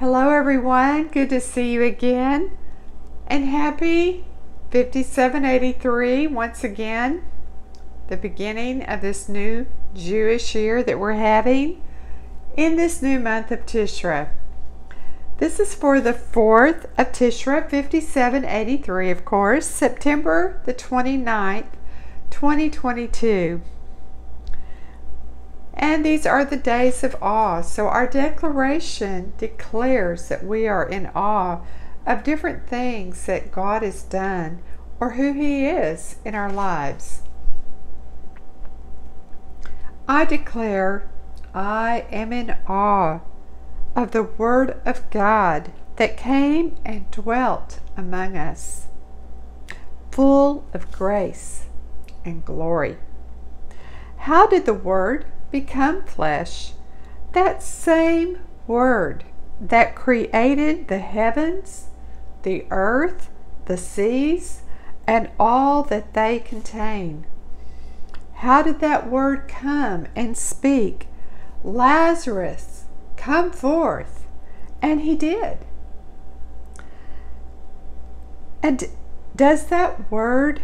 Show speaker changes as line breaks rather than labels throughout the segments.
Hello, everyone. Good to see you again. And happy 5783 once again, the beginning of this new Jewish year that we're having in this new month of Tishrei. This is for the 4th of Tishrei, 5783, of course, September the 29th, 2022. And these are the days of awe. So our declaration declares that we are in awe of different things that God has done or who He is in our lives. I declare I am in awe of the Word of God that came and dwelt among us, full of grace and glory. How did the Word become flesh? That same Word that created the heavens, the earth, the seas, and all that they contain. How did that word come and speak? Lazarus, come forth. And he did. And does that word,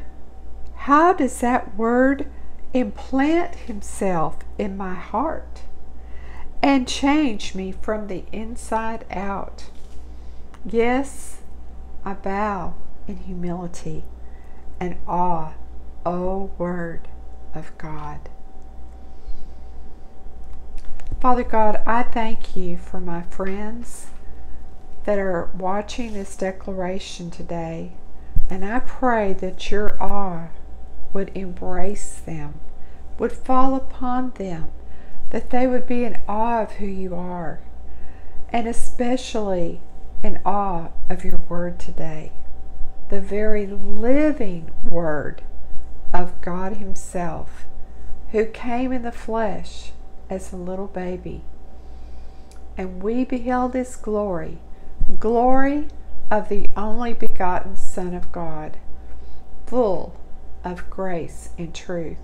how does that word implant himself in my heart and change me from the inside out? Yes, I bow in humility and awe, O Word of God. Father God, I thank you for my friends that are watching this declaration today, and I pray that your awe would embrace them, would fall upon them, that they would be in awe of who you are, and especially in awe of your word today, the very living word of God Himself, who came in the flesh as a little baby. And we beheld his glory, glory of the only begotten Son of God, full of grace and truth.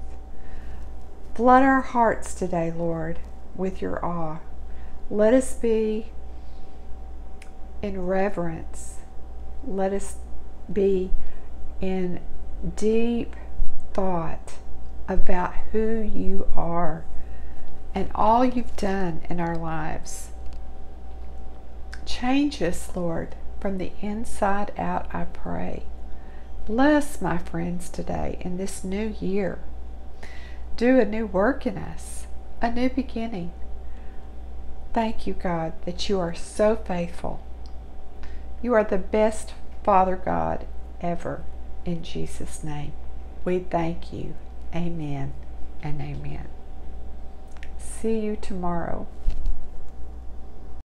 Flood our hearts today, Lord, with your awe. Let us be in reverence. Let us be in deep thought about who you are and all you've done in our lives. Change us, Lord, from the inside out, I pray. Bless my friends today in this new year. Do a new work in us, a new beginning. Thank you, God, that you are so faithful. You are the best Father God ever. In Jesus' name, we thank you. Amen and amen. See you tomorrow.